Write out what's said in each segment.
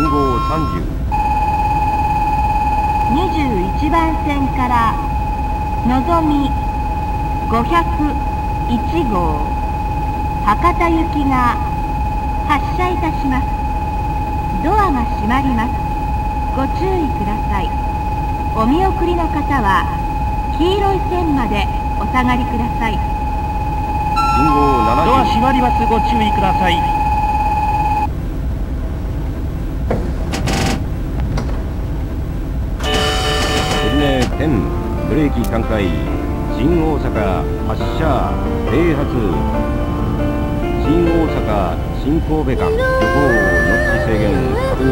信号30 21番線からのぞみ501号。博多行きが発車いたします。ドアが閉まります。ご注意ください。お見送りの方は黄色い線までお下がりください。信号ドア70閉まります。ご注意ください10ブレーキ3回新大阪発車。停発。新大阪新神戸間。旅行ノッチ制限。確認。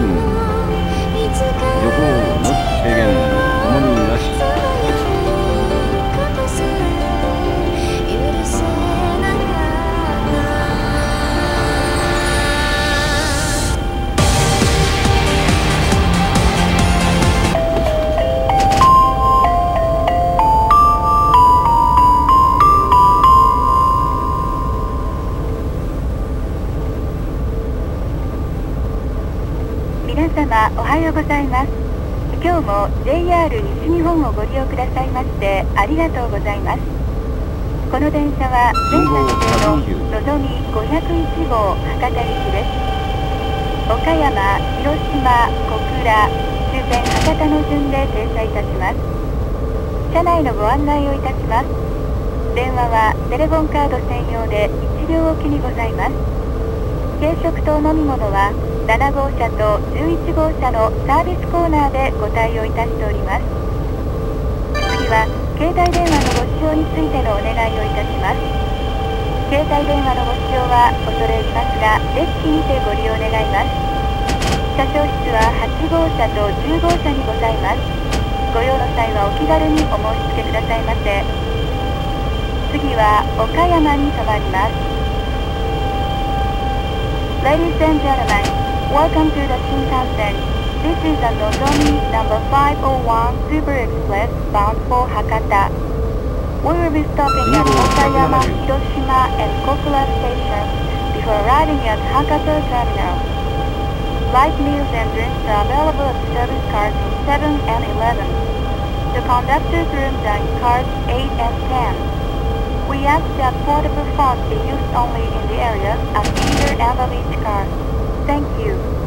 旅行ノッチ制限。様おはようございます。今日も JR 西日本をご利用くださいましてありがとうございます。この電車は全車中ののぞみ501号博多行きです。岡山、広島、小倉、終点博多の順で停車いたします。車内のご案内をいたします。電話はテレフォンカード専用で1両置きにございます。軽食と飲み物は7号車と11号車のサービスコーナーでご対応いたしております。次は携帯電話のご使用についてのお願いをいたします。携帯電話のご使用は恐れ入りますがデッキにてご利用願います。車掌室は8号車と10号車にございます。ご用の際はお気軽にお申し付けくださいませ。次は岡山に停まります。Ladies and gentlemen, welcome to the Shinkansen. This is the Nozomi number 501 Super Express bound for Hakata. We will be stopping at Okayama, Hiroshima, and Kokura stations before arriving at Hakata Terminal. Light meals and drinks are available at service cars 7 and 11. The conductor's rooms are in cars 8 and 10. We ask that portable phones be used only in the areas at either end of each car. Thank you.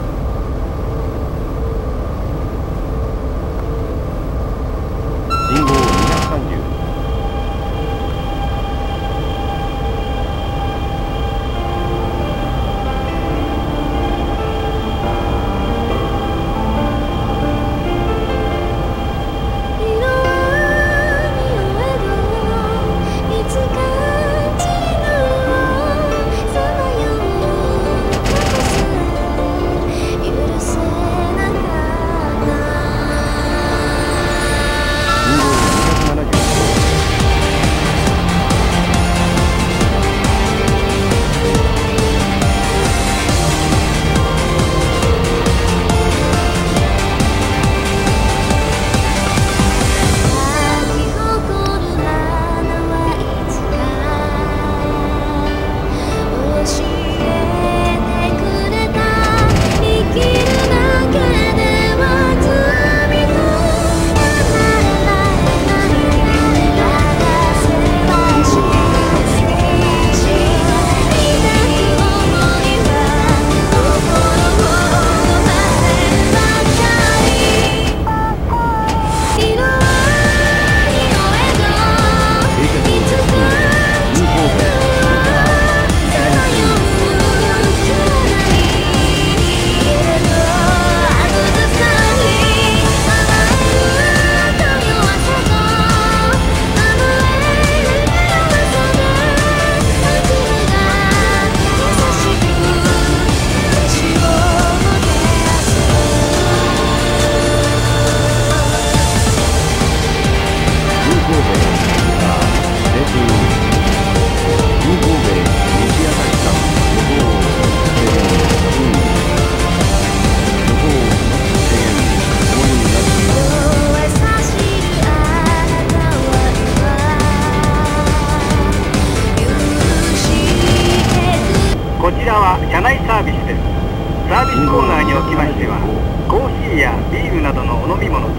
コーナーにおきましてはコーヒーやビールなどのお飲み物と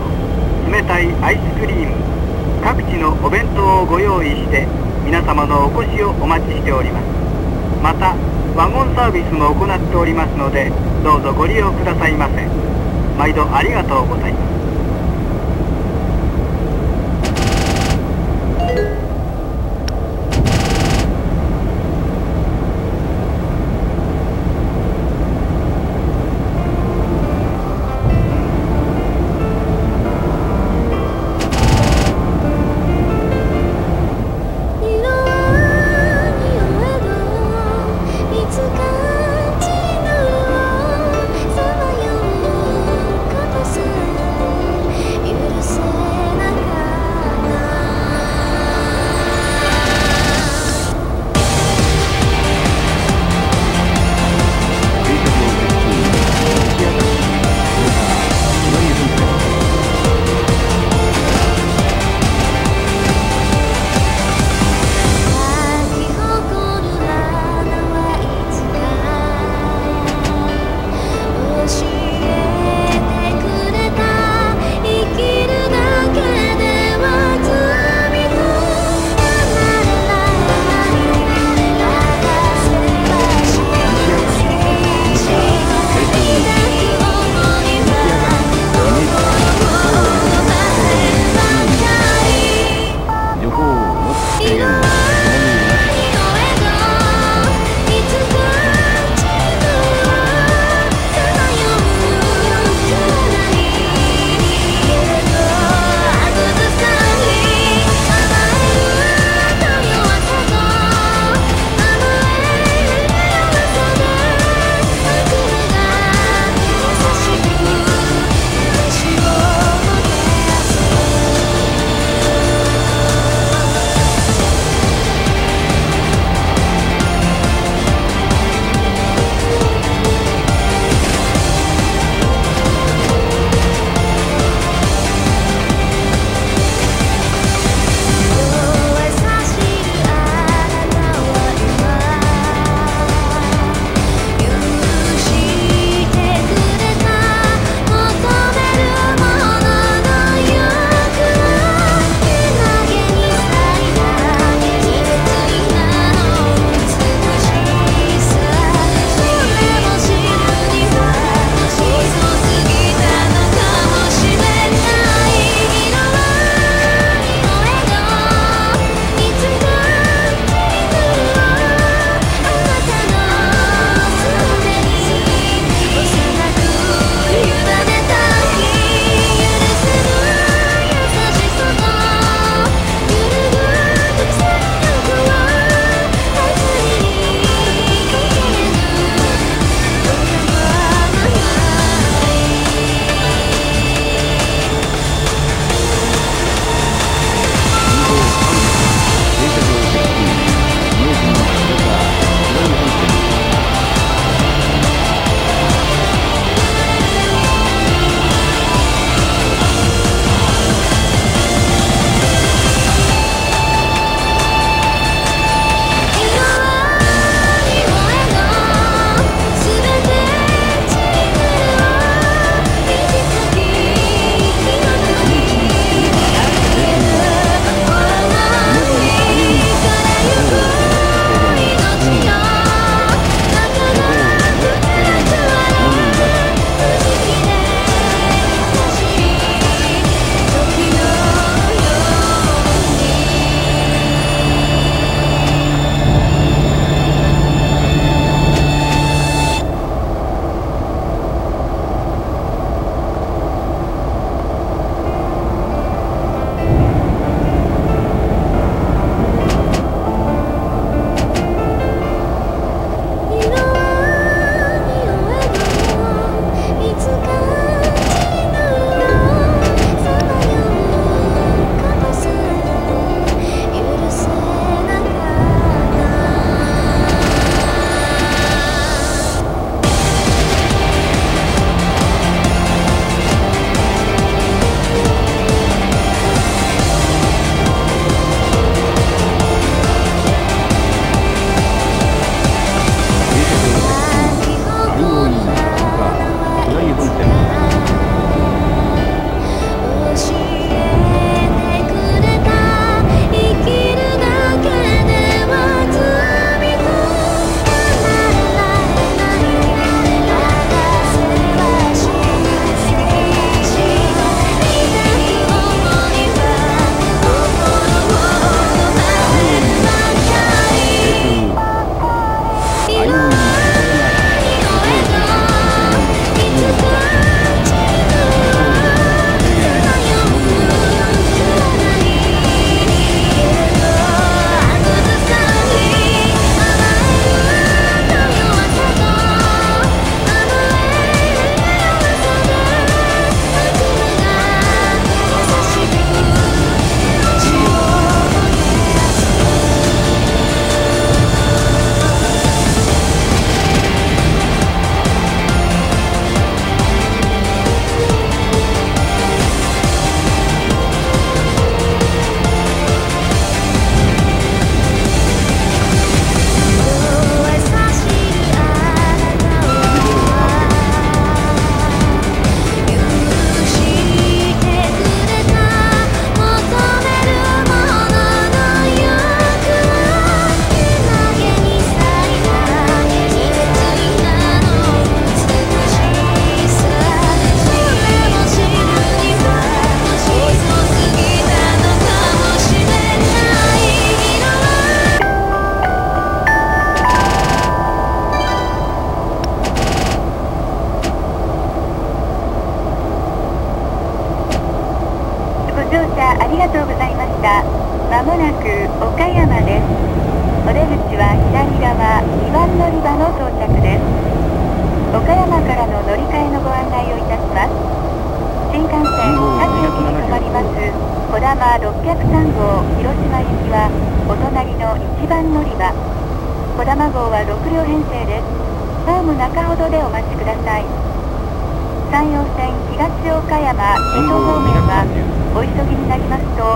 冷たいアイスクリーム各地のお弁当をご用意して皆様のお越しをお待ちしております。またワゴンサービスも行っておりますのでどうぞご利用くださいませ。毎度ありがとうございます「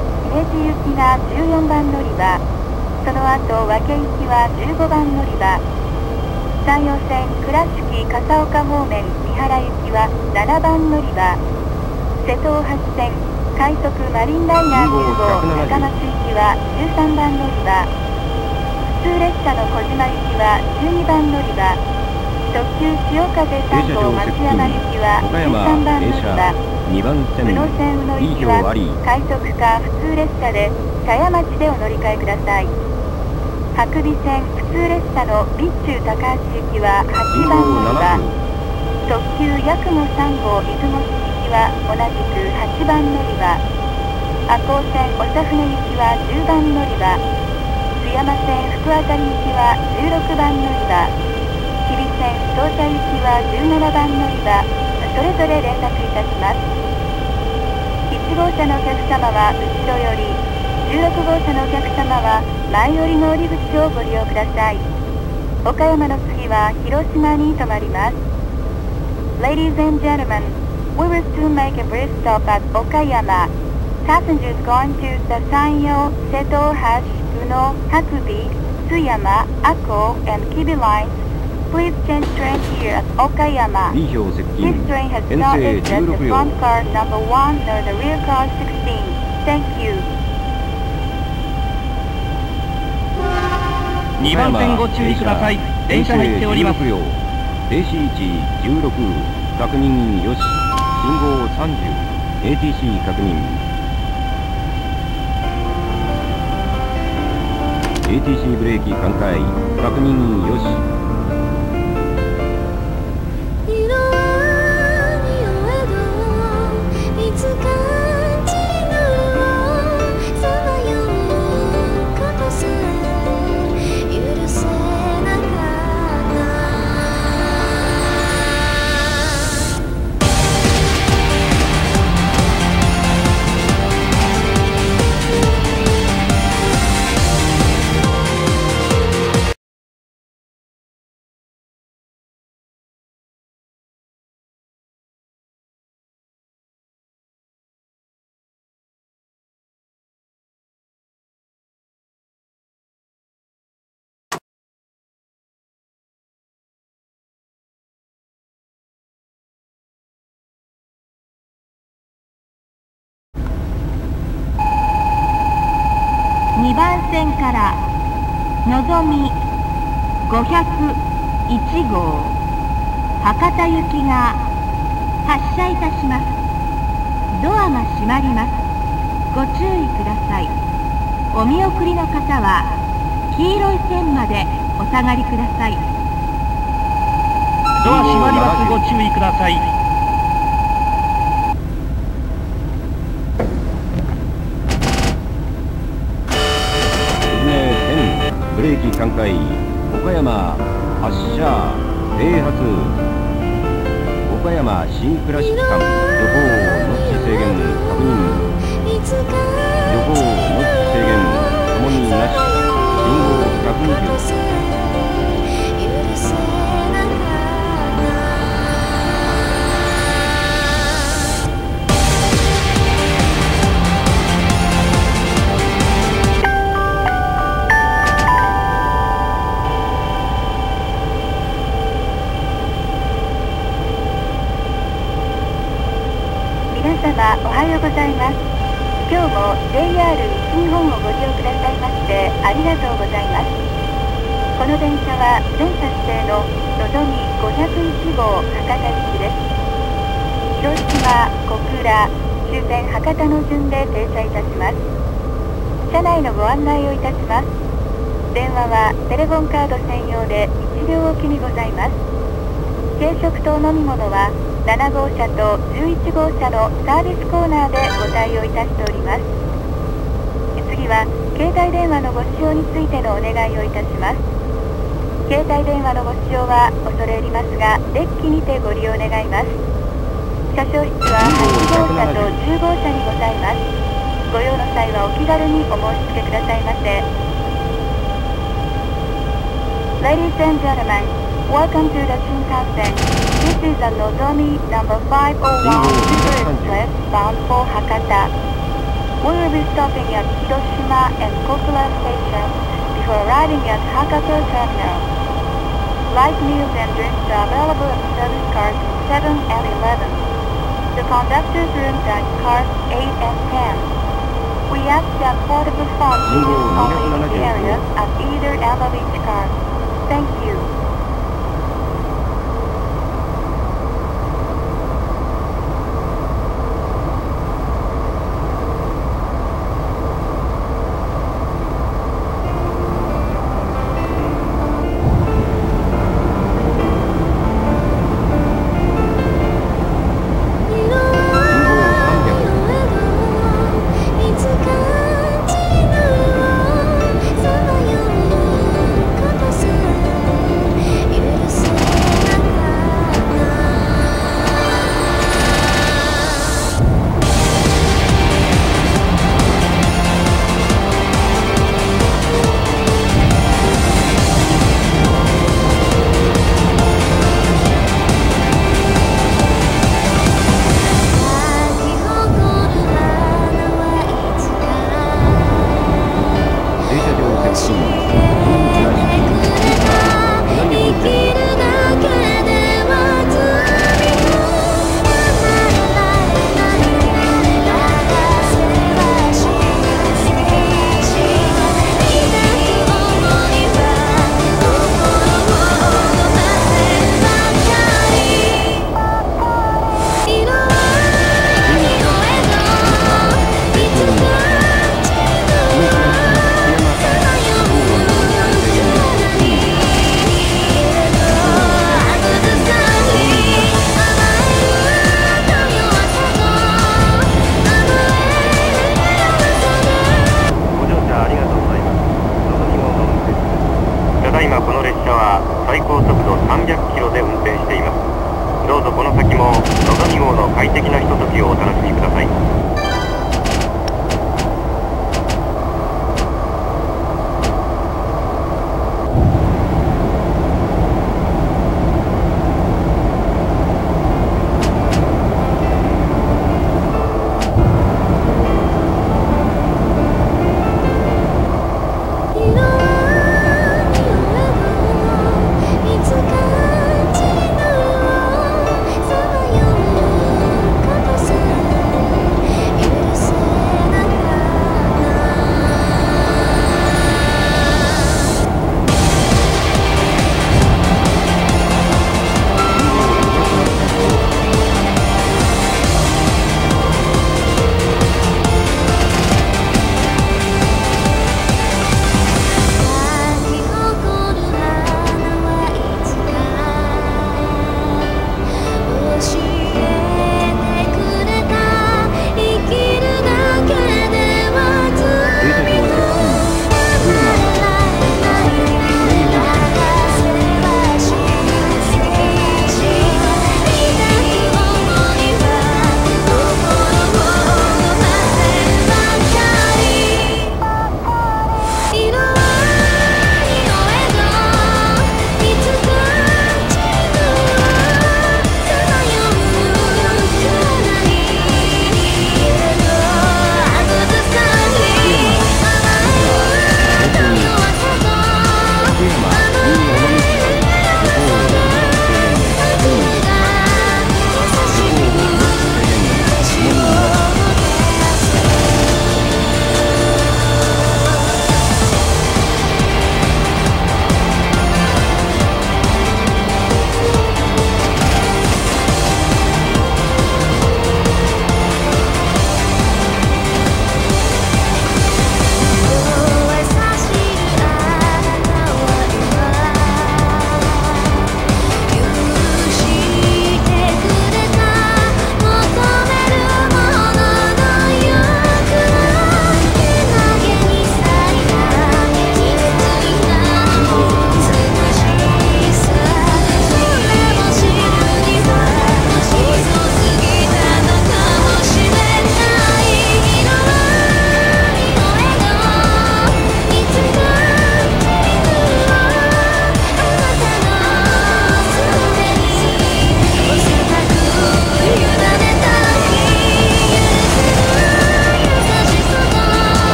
りますと姫路行きが14番乗り場その後和気行きは15番乗り場山陽線倉敷笠岡方面三原行きは7番乗り場瀬戸大橋線快速マリンライナー9号高松行きは13番乗り場普通列車の小島行きは12番乗り場特急潮風3号松山行きは岡山13番乗停り場車2番線。宇野線宇野行きは快速か普通列車で茶屋町でお乗り換えください。白尾線普通列車の備中高橋行きは8信号番乗り場。7分特急やくも3号出雲市行きは同じく8番乗り場。赤穂線長船行きは10番乗り場。津山線福渡り行きは16番乗り場線当社行きは17番乗り場それぞれ連絡いたします1号車のお客様は後ろより16号車のお客様は前寄りの降り口をご利用ください岡山の次は広島に停まります Ladies and gentlemen, we will soon make a brief stop at Okayama. Passengers going to the Sanyo, Seto, Hash, Uno, Hakubi, Tsuyama, Akko, and Kibi lines, please change train here at Okayama. B 票接 This 近 train has 編 not 成 entered the 16 front 両 car number 1 nor the rear car 16. Thank you. 2番線ご注意ください電車入っております編成16両停止位置16確認よし信号30 ATC 確認 ATC ブレーキ完解確認よしのぞみ501号。博多行きが発車いたします。ドアが閉まります。ご注意ください。お見送りの方は黄色い線までお下がりください。ドア閉まります。ご注意ください。レーキ完解。岡山発車停発岡山新倉敷間予報ノッチ制限確認。いつか予報ノッチ制限ともになし。信号120ざいます今日も JR 西日本をご利用くださいましてありがとうございます。この電車は全車指定ののぞみ501号博多行きです広島小倉終点博多の順で停車いたします車内のご案内をいたします電話はテレフォンカード専用で1両置きにございます軽食と飲み物は7号車と11号車のサービスコーナーでご対応いたしております。には携帯電話のご使用についてのお願いをいたします。携帯電話のご使用は恐れ入りますがデッキにてご利用願います。車掌室は8号車と10号車にございます。ご用の際はお気軽にお申し付けくださいませ。Ladies and gentlemen, welcome to the Shinkansen. This is a Nozomi number 501 Super Express bound for Hakata. We will be stopping at Hiroshima and Kokura Station before arriving at Hakata Terminal. Light meals and drinks are available at service cars 7 and 11. The conductor's rooms are in cars 8 and 10. We ask that portable phones only in the areas at either end of each car. Thank you.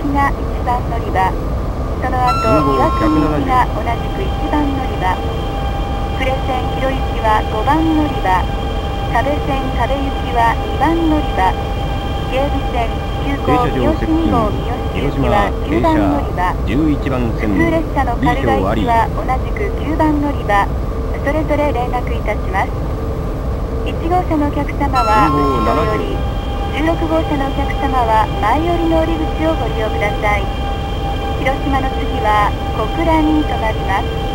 きが1番乗り場。その後岩国行きが170同じく1番乗り場。呉線広行きは5番乗り場。壁線壁行きは2番乗り場。芸備線急停行三好車場接近。2号三好広行きは島9番乗り場。停車。11番普線通列車のあり行きは同じく9番乗り場。それぞれ連絡いたします。1号車のお客様は後ろより16号車のお客様は前寄りの降り口をご利用ください広島の次は小倉に停まります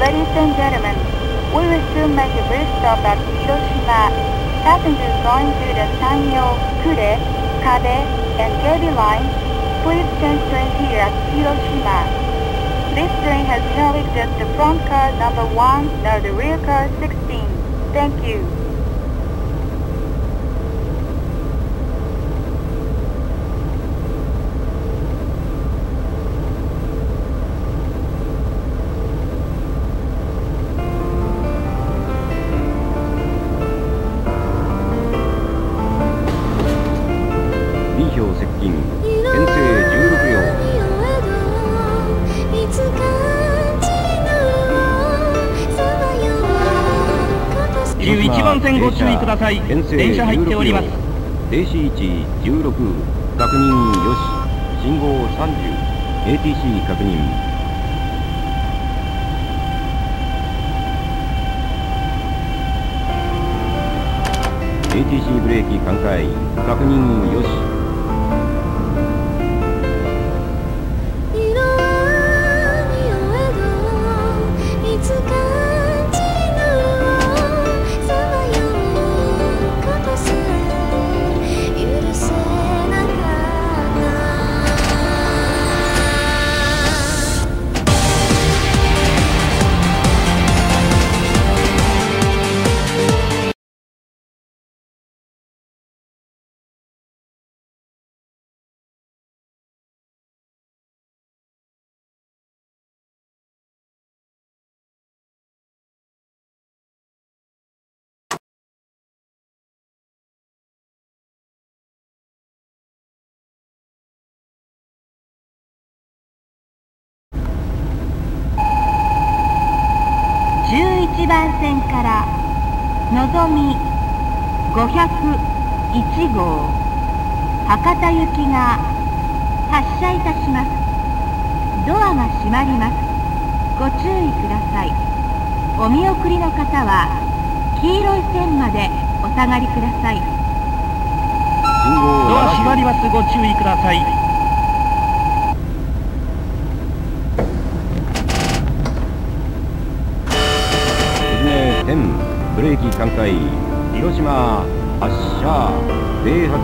Ladies and gentlemen, we will soon make a brief stop at Hiroshima. Passengers going to the Sanyo, Kure, Kabe, and JB line, please change train here at Hiroshima. This train has no exit the front car number 1 nor the rear car 16. Thank you.「11番線ご注意ください。電車入っております。停止位置16確認よし。信号 30ATC 確認。ATC ブレーキ寛解確認よし番線からのぞみ501号博多行きが発車いたします。ドアが閉まります。ご注意ください。お見送りの方は黄色い線までお下がりください。ドア閉まり70ます。ご注意ください小め10ブレーキ3回広島発車停発。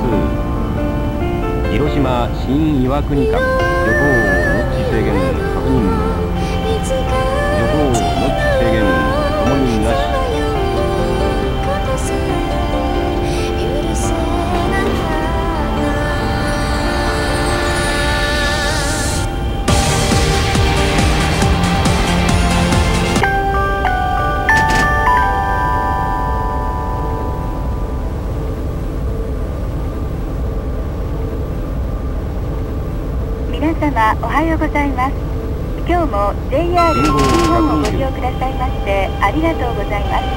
広島新岩国間。様おはようございます。今日も JR 西日本をご利用くださいましてありがとうございます。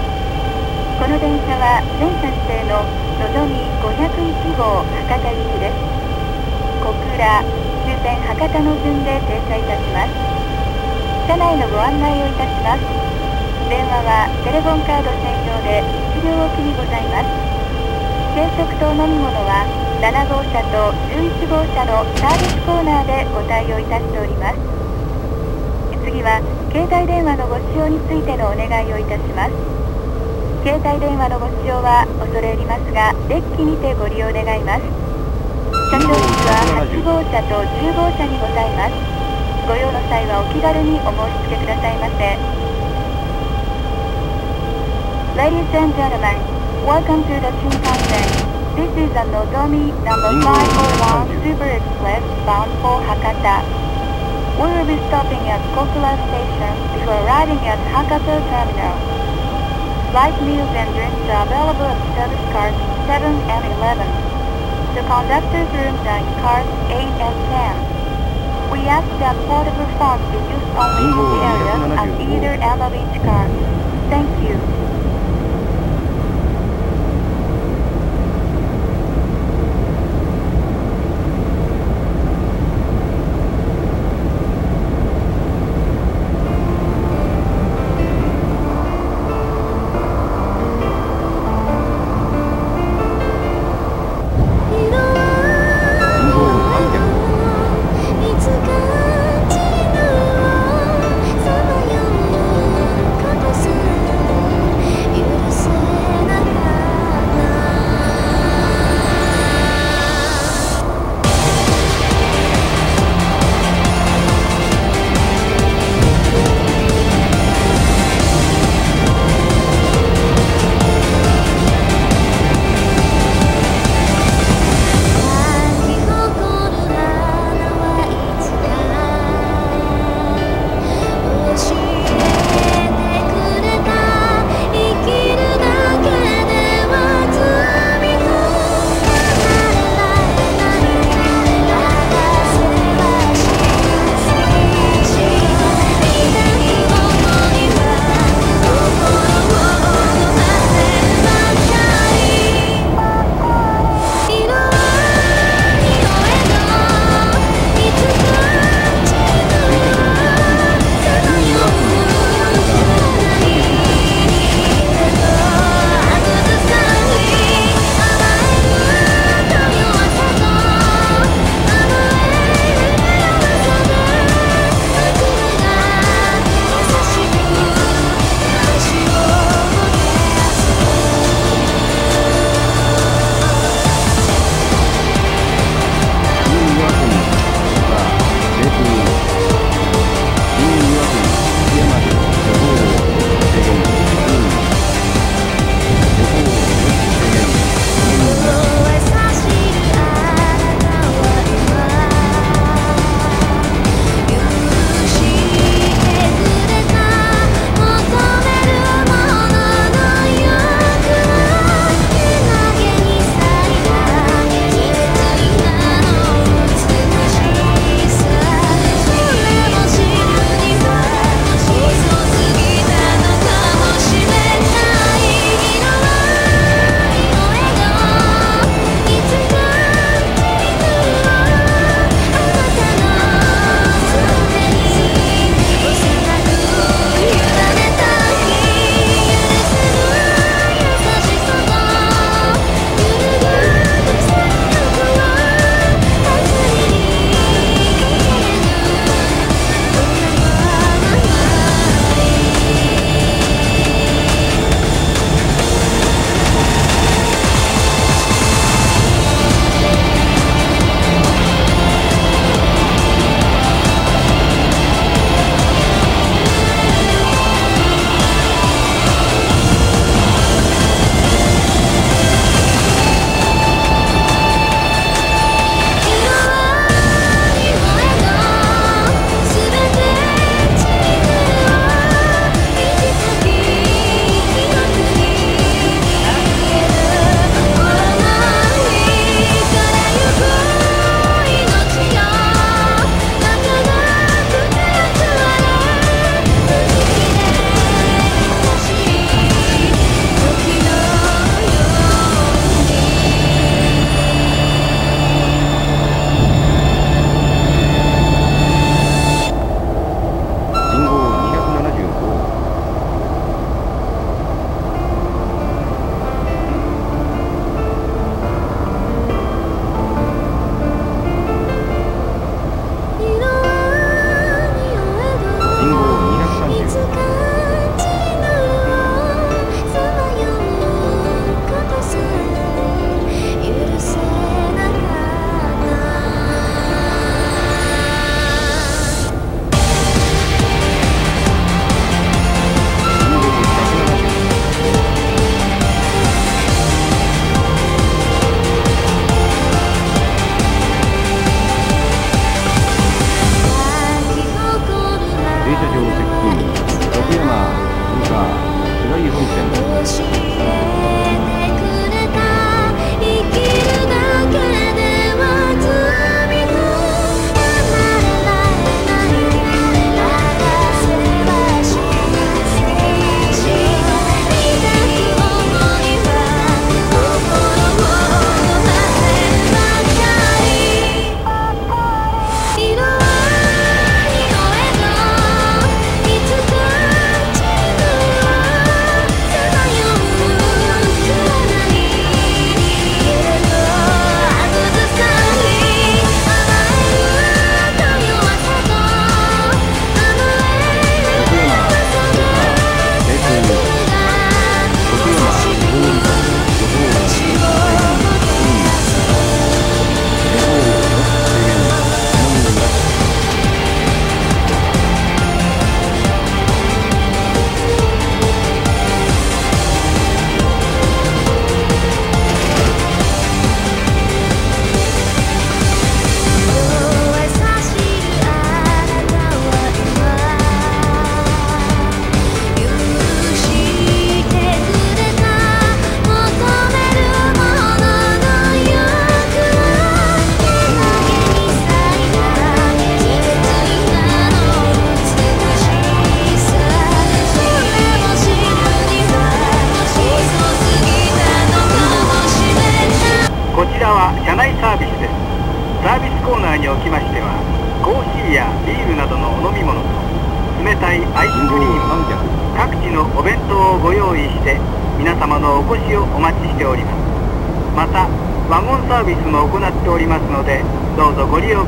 この電車は全車指定ののぞみ501号博多行きです。小倉終点博多の順で停車いたします。車内のご案内をいたします。電話はテレフォンカード専用で1両置きにございます。軽食とお飲み物は7号車と11号車のサービスコーナーでご対応いたしております。次は携帯電話のご使用についてのお願いをいたします。携帯電話のご使用は恐れ入りますがデッキにてご利用願います。車両室は8号車と10号車にございます。ご用の際はお気軽にお申し付けくださいませ。Ladies and gentlemen, welcome to the Shinkansen. This is a Nozomi number 501 Super Express bound for Hakata. We will be stopping at Kokura Station before arriving at Hakata Terminal. Light meals and drinks are available at service cars 7 and 11. The conductor's rooms are in cars 8 and 10. We ask that portable phones be used only in the areas at either end of each car. Thank you.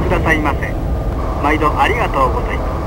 くださいませ。毎度ありがとうございます。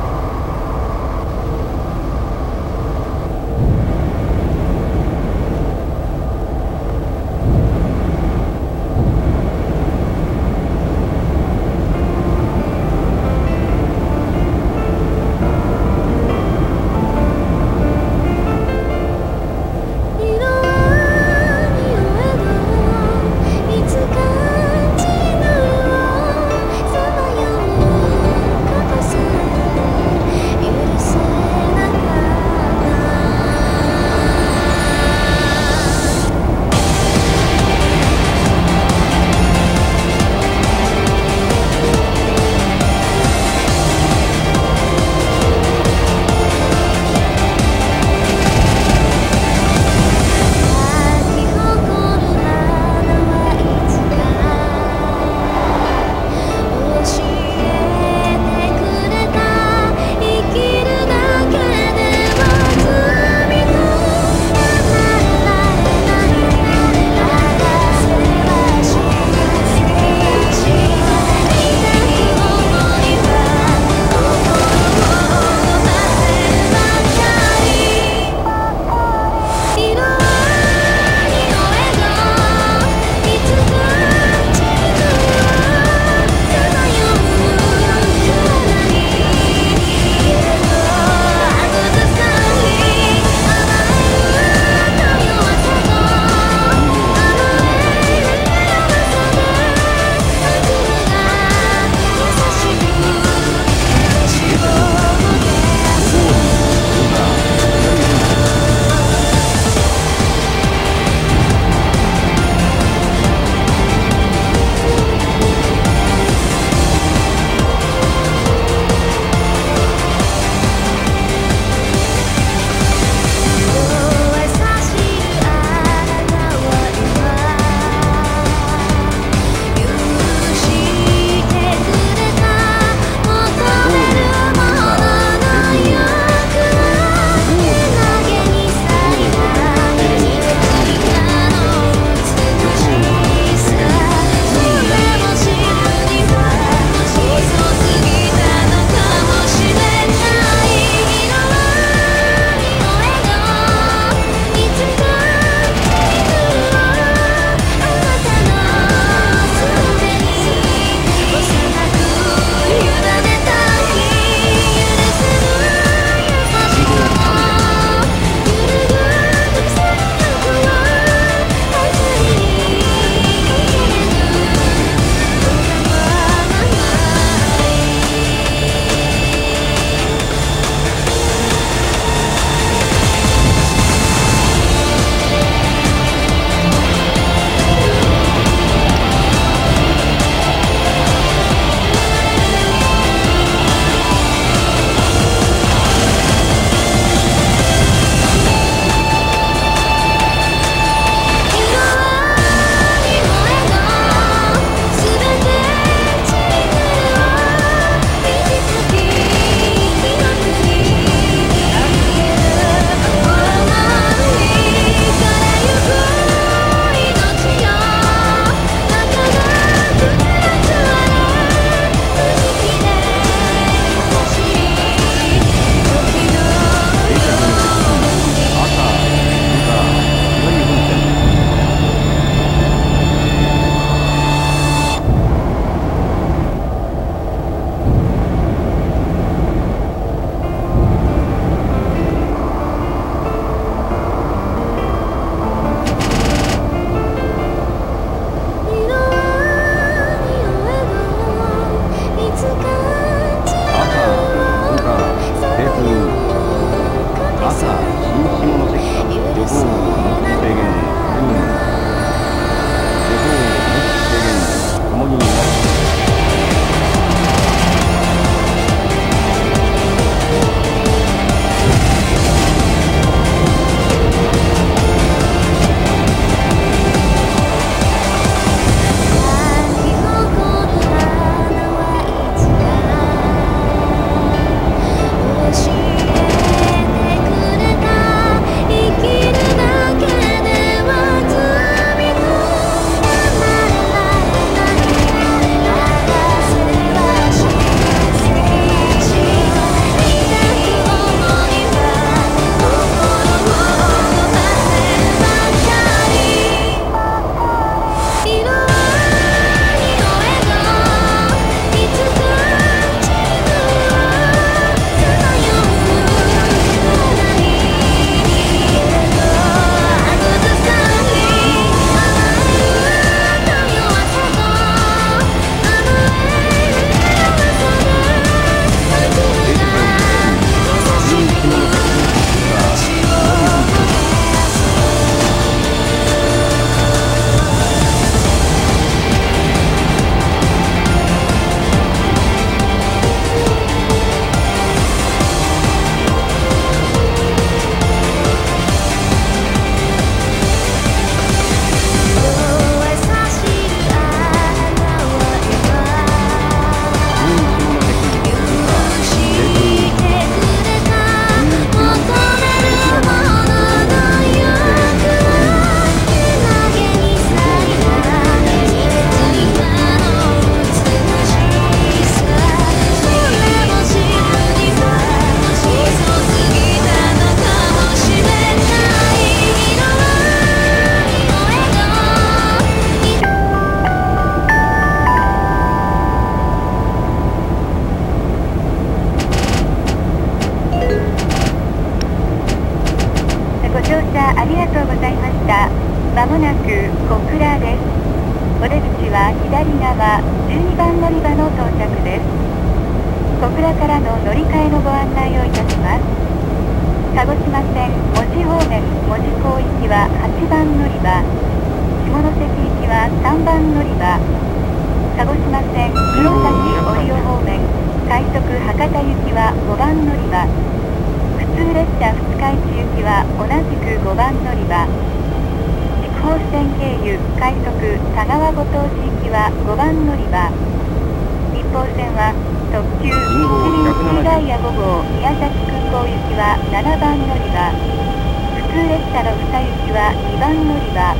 行きは2番乗り場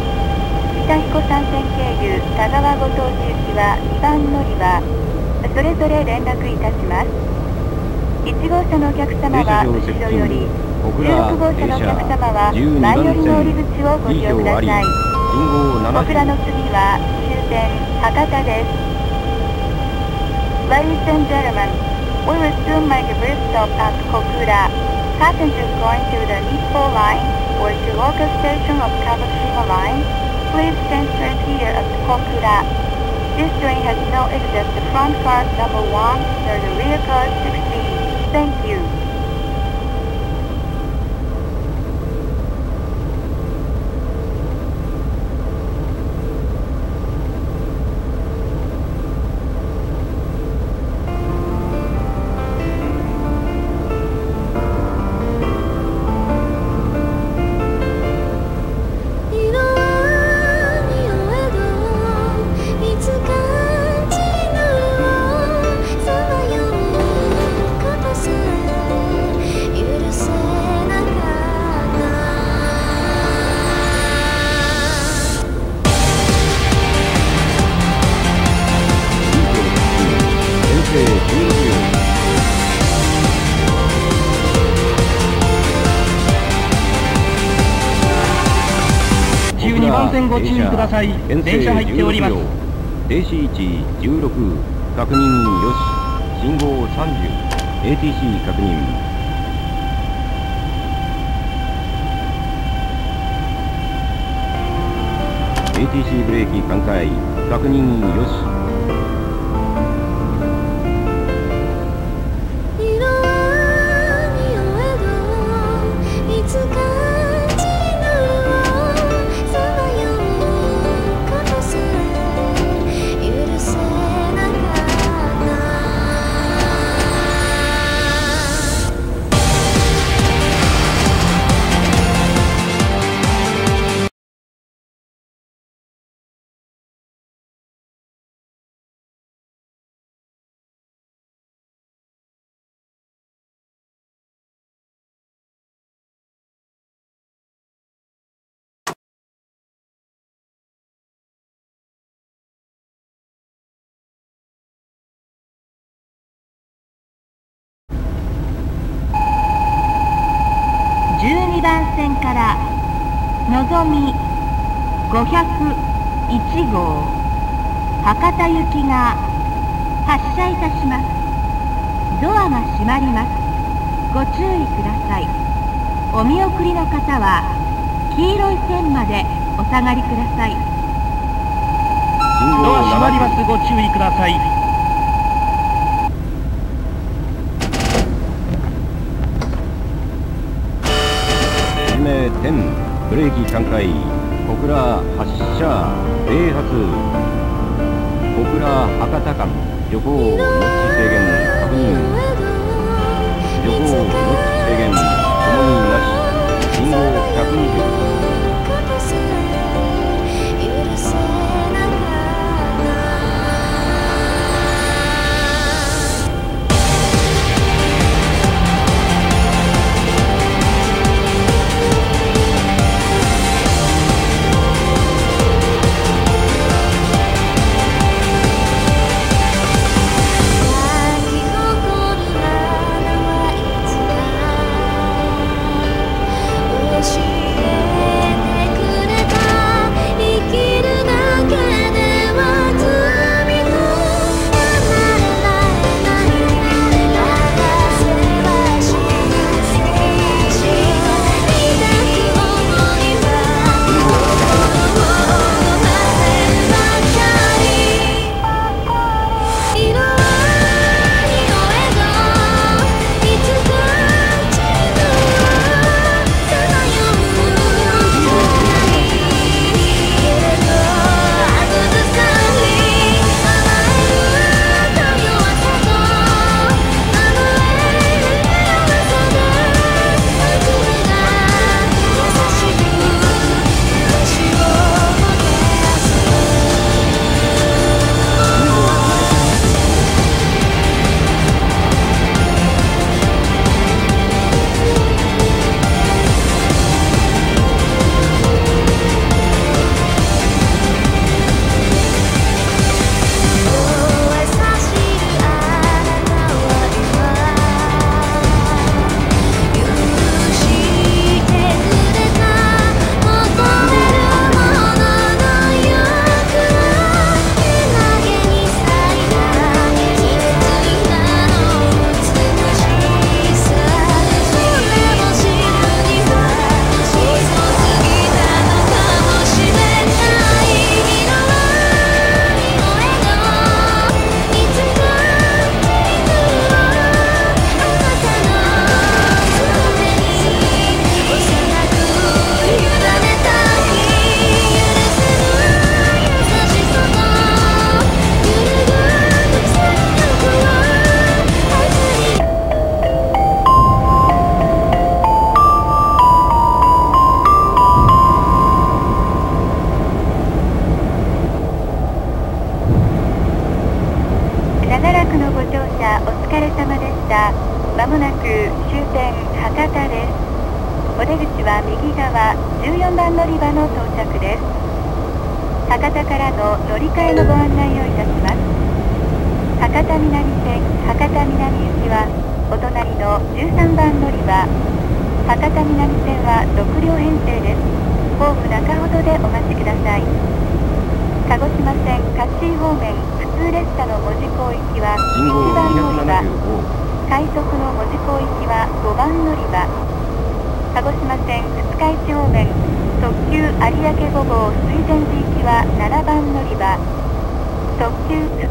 北彦山線経由田川ご当地行きは2番乗り場それぞれ連絡いたします。1号車のお客様は後ろより小倉16号車のお客様は12前寄番りの降り線口をご利用ください小倉の70次は終点博多です。Ladies and gentlemen, we will soon make a brief stop at Kokura. Passengers going to the Nippo line or to local station of Kagoshima line, please transfer here at Kokura. This train has no exit the front cars number 1 nor the rear car 16. Thank you. ださい電車入っております。停止位置16確認よし信号30 ATC 確認。ATC ブレーキ寛解確認よし。501号。博多行きが発車いたします。ドアが閉まります。ご注意ください。お見送りの方は黄色い線までお下がりください。ドア閉まりま70す。ご注意ください。はじめ10ブレーキ寛解小倉発車停発小倉博多間旅行ノッチ制限確認。旅行ノッチ制限ともになし。信号120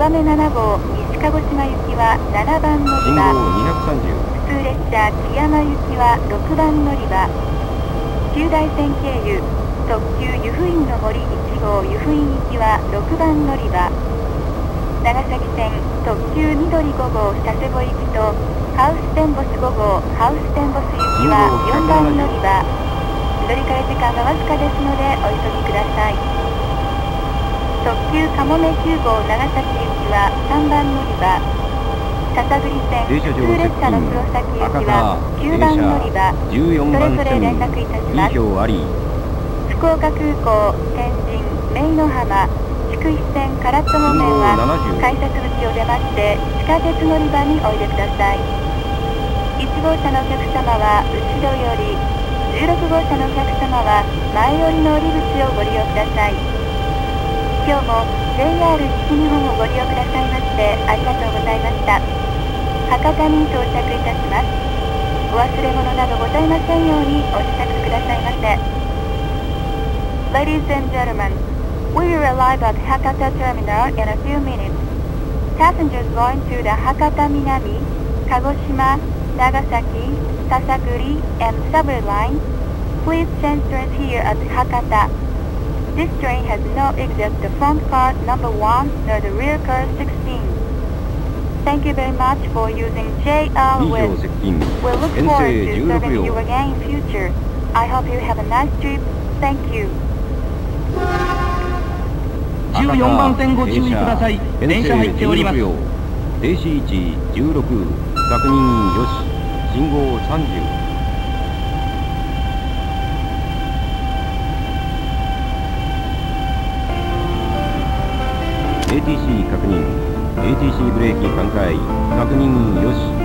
燕7号西鹿児島行きは7番乗り場。普通列車木山行きは6番乗り場。九大線経由特急湯布院の森1号湯布院行きは6番乗り場。長崎線特急緑5号佐世保行きとハウステンボス5号ハウステンボス行きは4番乗り場。乗り換え時間がわずかですのでお急ぎください。急かもめ9号長崎行きは3番乗り場笹栗線普通列車の黒崎行きは9番乗り場それぞれ連絡いたします福岡空港天神名の浜筑肥線唐津方面は改札口を出まして地下鉄乗り場においでください1号車のお客様は後ろより16号車のお客様は前寄りの降り口をご利用ください今日も JR 西日本をご利用くださいましてありがとうございました博多に到着いたしますお忘れ物などございませんようにお支度くださいませ Ladies and gentlemen, we will arrive at Hakata Terminal in a few minutes. Passengers going to the Hakata Minami, Kagoshima, Nagasaki, Sasaguri, and subway line, please change trains here at Hakata. This train has no exit the front car number 1 nor the rear car 16. Thank you very much for using JR 以上 West. 接近 We'll look 編 forward 成 to 16 serving you 両 again in future. I hope you have a nice trip. Thank you. 14番線ご注意ください編成電車入っております16両停止位置16確認よし信号30 ATC 確認。ATC ブレーキ3回。確認よし。